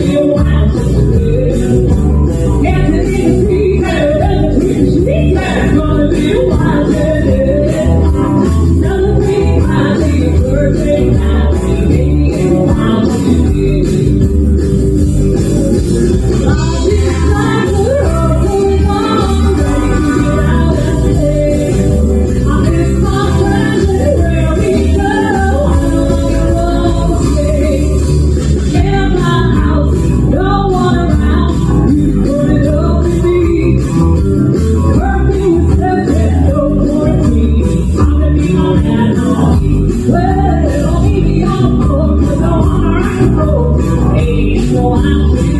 meu 你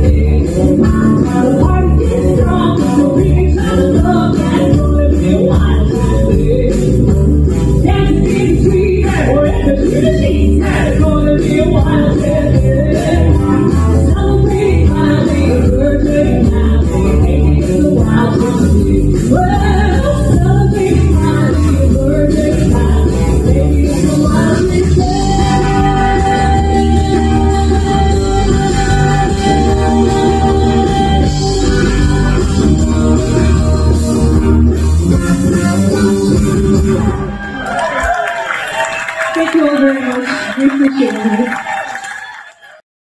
You. Thank you all very much. We appreciate it.